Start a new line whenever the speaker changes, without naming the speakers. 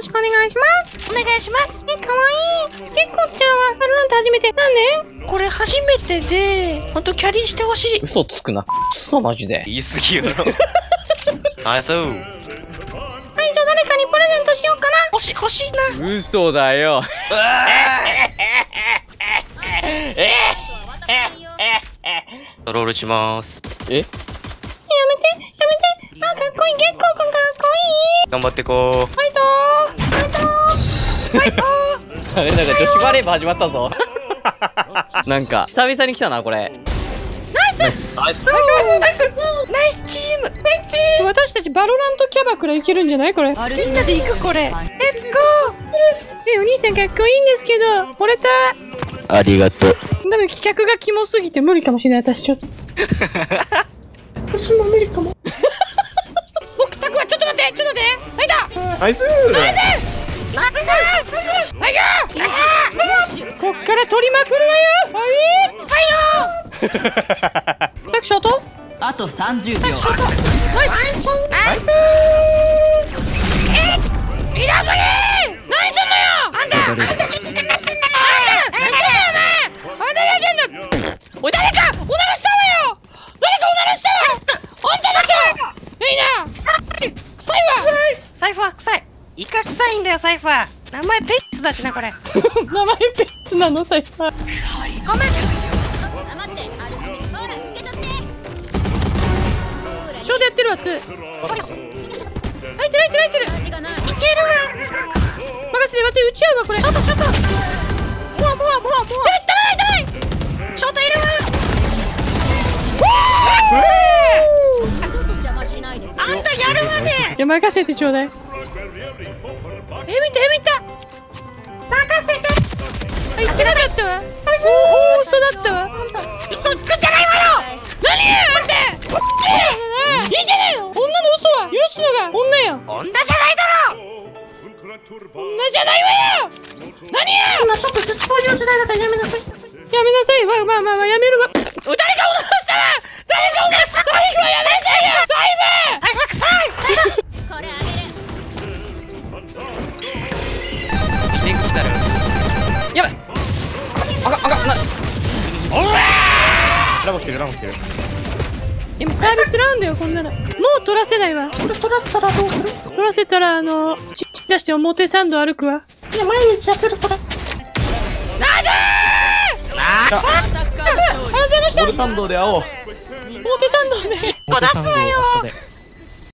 ろしくお願いします。
お願いします
え、かわいい。結構ちゃんはバロラント初めて。なんで？
これ初めてでほんとキャリーしてほしい
嘘つくな。嘘マジで。
言い過ぎよ あそう
はい、じゃあ誰かにプレゼントしようかな。
欲しい欲しいな
嘘だよ。
ロールします
え？
やめて、やめて。あ、かっこいい。結構くんかっこいい。
頑張ってこ
ファイトーファイト
なんか女子バレー部始まったぞ。なんか、久々に来たな、これ。
ナイスナイスナイス
ナイスチーム
私たちバロラントキャバクラいけるんじゃない？これ。
みんなで行くこれ Let's go
え、お兄さんかっこいいんですけど、惚れた。
ありがとう。
多分企画がキモすぎて無理かもしれない、私ちょっと。私も無理かも。僕、タクはちょっと待って、ちょっと待って。はいだ
ナイス
ナイスこっから取りまくるわよ。はい。はいよスペクショート
あと30秒
ナイスナイスえい。なすぎ何すんのよあんたあんた何すんのよあんた何すんのよお前あんた何してんのおい。誰かおならしたわよ誰かおならしたわあんただけい。い。な臭い。臭い。わ
ーサイファー臭い。イカ臭いんだよサイファー。名前ペッツだしなこれ。
名前ペッツなのサイファー。
ごめん
ショートやってるわ2入ってる入ってる入ってる。いけるわ。任せて私打ち合うわこれ。ショートショート
モアモアモアモ
えダメだダメ
ショートいるわあんたやるわね。
いや任せてちょうだい。え
任せて
あ、言ったわ。おお、嘘だったわ。
嘘つくんじゃないわよ
何？や、あんた。いいじゃないの。女の嘘は許すのが女や。
女じゃないだろ
女じゃないわよ。何や？
今ちょっと絶好調時代だからやめなさい
やめなさい。わ、まあまあまあやめるわ。誰かおならし
あかんあかんな
ラボ来てるラボ来てる
でもサービスラウンドよこんなの。もう取らせないわ。
これ取らせたらどうする？
取らせたらあのちっち出して表参道歩くわ。
いや毎日やってるそれ
ありがとうございました。
ボルサンドで会おう。
表参道で。
こ出すわよ